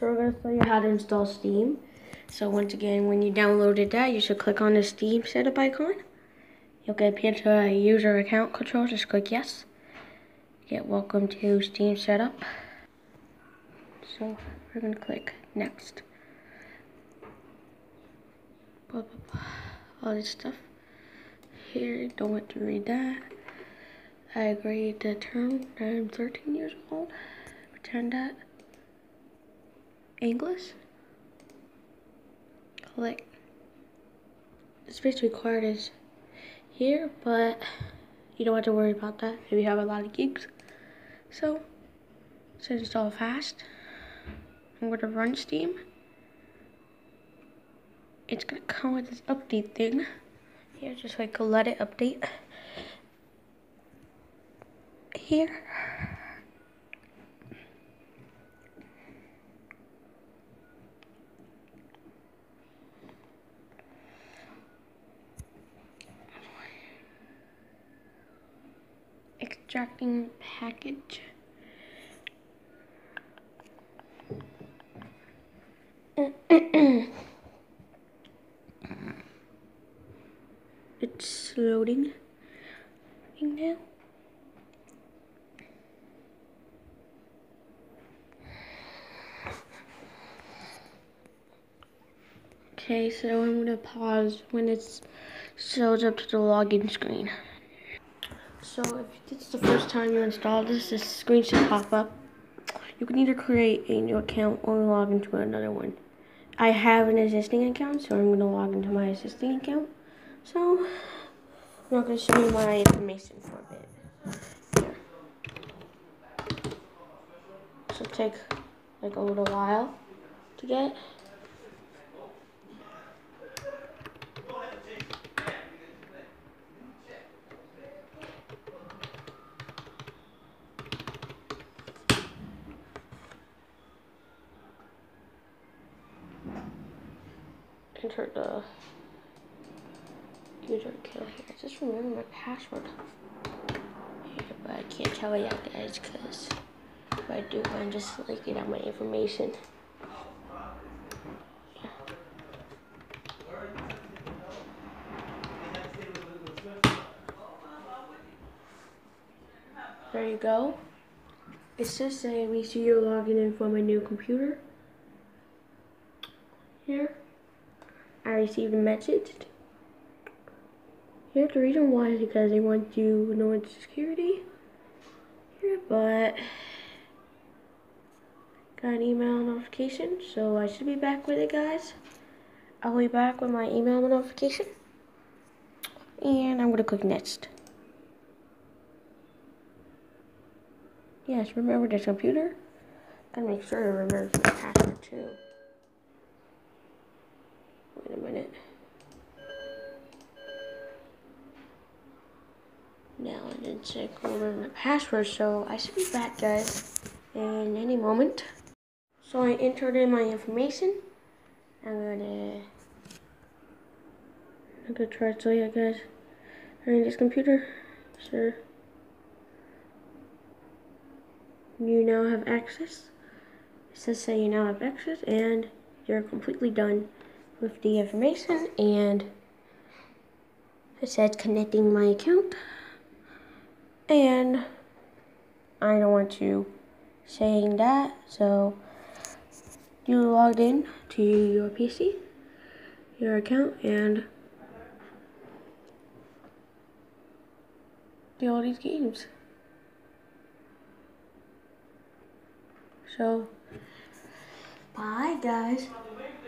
So we're going to show you how to install Steam. So once again, when you downloaded that, you should click on the Steam setup icon. You'll get appear to a user account control, just click yes. Get welcome to Steam setup. So we're going to click next. Blah, blah, blah. All this stuff here, don't want to read that. I agree to term, I'm 13 years old. Pretend that. English. Click. The space required is here, but you don't have to worry about that if you have a lot of gigs. So, to install fast, I'm going to run Steam. It's going to come with this update thing. Here, just like let it update. Here. Extracting package. it's loading now. Okay, so I'm gonna pause when it shows up to the login screen. So if it's the first time you install this, this screen should pop up. You can either create a new account or log into another one. I have an existing account, so I'm going to log into my existing account. So I'm not going to show you my information for a bit. Here. This take like a little while to get. Enter the user kill here. Just remember my password here, but I can't tell you guys because if I do, I'm just leaking out my information. There you go. It's just saying we see you're logging in from a new computer. Here. Received a message. Here, the reason why is because they want you know it's security. Here, but got an email notification, so I should be back with it, guys. I'll be back with my email notification. And I'm to click next. Yes, remember this computer. Gotta make sure to remember the password too. Wait a minute. Now I didn't check over my password, so I should be back, guys, in any moment. So I entered in my information. I'm gonna, I'm gonna try to show you guys. I this computer, sure. You now have access. It says say you now have access, and you're completely done with the information and it says connecting my account. And I don't want you saying that so you logged in to your PC your account and do all these games. So bye guys